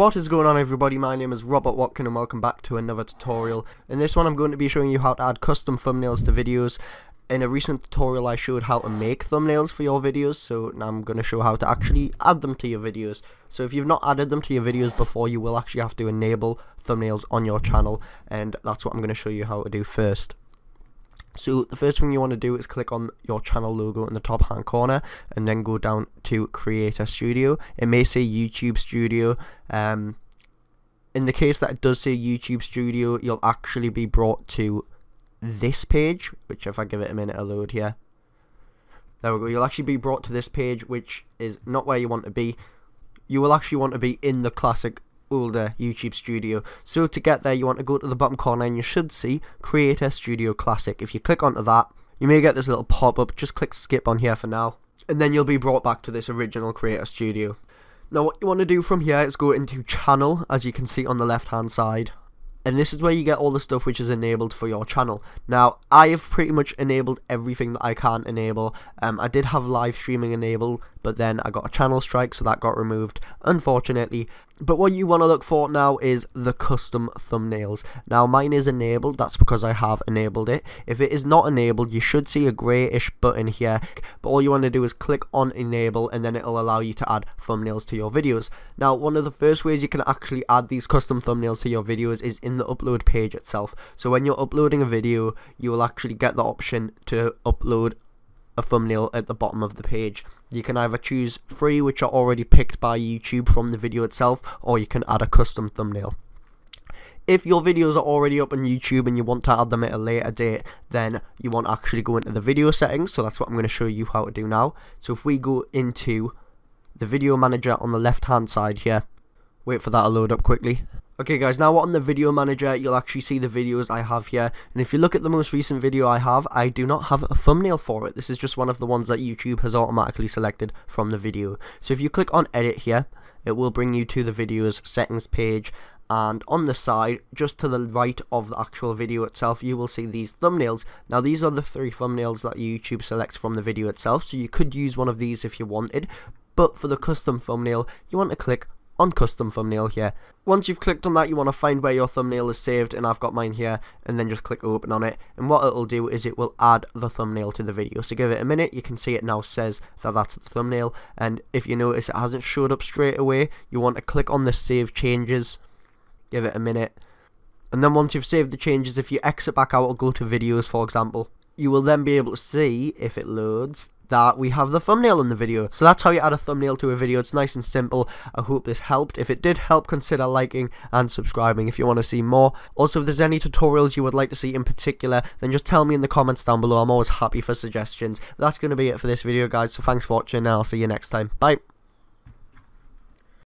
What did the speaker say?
What is going on everybody, my name is Robert Watkin and welcome back to another tutorial. In this one I'm going to be showing you how to add custom thumbnails to videos. In a recent tutorial I showed how to make thumbnails for your videos, so now I'm going to show how to actually add them to your videos. So if you've not added them to your videos before, you will actually have to enable thumbnails on your channel, and that's what I'm going to show you how to do first. So the first thing you want to do is click on your channel logo in the top hand corner and then go down to Creator Studio. It may say YouTube Studio. Um, in the case that it does say YouTube Studio, you'll actually be brought to this page, which if I give it a minute, I'll load here. There we go. You'll actually be brought to this page, which is not where you want to be. You will actually want to be in the classic older YouTube Studio. So to get there, you want to go to the bottom corner and you should see Creator Studio Classic. If you click onto that, you may get this little pop-up. Just click skip on here for now. And then you'll be brought back to this original Creator Studio. Now what you want to do from here is go into channel, as you can see on the left hand side and this is where you get all the stuff which is enabled for your channel. Now, I have pretty much enabled everything that I can enable. Um, I did have live streaming enabled, but then I got a channel strike, so that got removed, unfortunately. But what you want to look for now is the custom thumbnails. Now, mine is enabled, that's because I have enabled it. If it is not enabled, you should see a greyish button here, but all you want to do is click on enable, and then it'll allow you to add thumbnails to your videos. Now, one of the first ways you can actually add these custom thumbnails to your videos is in the upload page itself. So when you're uploading a video, you will actually get the option to upload a thumbnail at the bottom of the page. You can either choose three which are already picked by YouTube from the video itself or you can add a custom thumbnail. If your videos are already up on YouTube and you want to add them at a later date, then you want to actually go into the video settings. So that's what I'm going to show you how to do now. So if we go into the video manager on the left hand side here, wait for that to load up quickly. Okay guys, now on the video manager, you'll actually see the videos I have here. And if you look at the most recent video I have, I do not have a thumbnail for it. This is just one of the ones that YouTube has automatically selected from the video. So if you click on edit here, it will bring you to the video's settings page. And on the side, just to the right of the actual video itself, you will see these thumbnails. Now these are the three thumbnails that YouTube selects from the video itself. So you could use one of these if you wanted. But for the custom thumbnail, you want to click on custom thumbnail here. Once you've clicked on that you want to find where your thumbnail is saved and I've got mine here and then just click open on it. And what it'll do is it will add the thumbnail to the video. So give it a minute you can see it now says that that's the thumbnail. And if you notice it hasn't showed up straight away. You want to click on the save changes. Give it a minute. And then once you've saved the changes if you exit back out or go to videos for example you will then be able to see if it loads that we have the thumbnail in the video. So that's how you add a thumbnail to a video. It's nice and simple. I hope this helped. If it did help, consider liking and subscribing if you want to see more. Also, if there's any tutorials you would like to see in particular, then just tell me in the comments down below. I'm always happy for suggestions. That's going to be it for this video, guys. So thanks for watching, and I'll see you next time. Bye.